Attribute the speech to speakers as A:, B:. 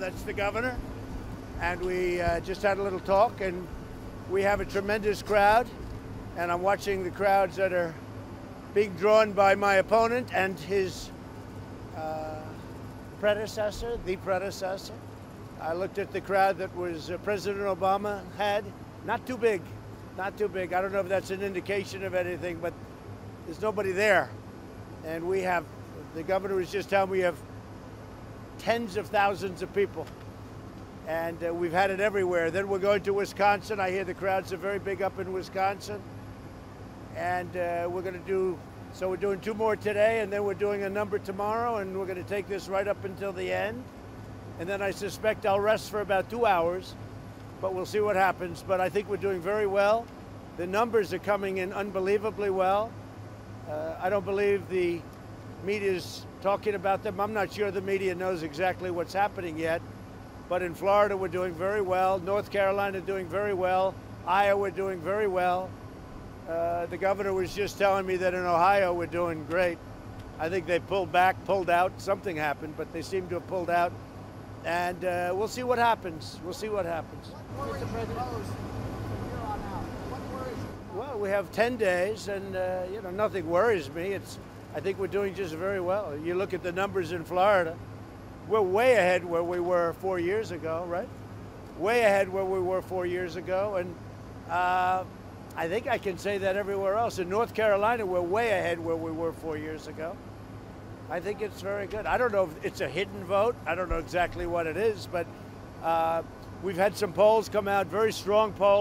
A: That's the governor. And we uh, just had a little talk, and we have a tremendous crowd. And I'm watching the crowds that are being drawn by my opponent and his uh, predecessor, the predecessor. I looked at the crowd that was uh, President Obama had. Not too big, not too big. I don't know if that's an indication of anything, but there's nobody there. And we have, the governor was just telling me we have tens of thousands of people. And uh, we've had it everywhere. Then we're going to Wisconsin. I hear the crowds are very big up in Wisconsin. And uh, we're going to do, so we're doing two more today, and then we're doing a number tomorrow, and we're going to take this right up until the end. And then I suspect I'll rest for about two hours, but we'll see what happens. But I think we're doing very well. The numbers are coming in unbelievably well. Uh, I don't believe the media's talking about them. I'm not sure the media knows exactly what's happening yet. But in Florida, we're doing very well. North Carolina doing very well. Iowa doing very well. Uh, the governor was just telling me that in Ohio we're doing great. I think they pulled back, pulled out. Something happened, but they seem to have pulled out. And uh, we'll see what happens. We'll see what happens. Well, we have 10 days, and uh, you know nothing worries me. It's I think we're doing just very well. You look at the numbers in Florida, we're way ahead where we were four years ago, right? Way ahead where we were four years ago, and uh, I think I can say that everywhere else. In North Carolina, we're way ahead where we were four years ago. I think it's very good. I don't know if it's a hidden vote. I don't know exactly what it is, but uh, we've had some polls come out, very strong polls.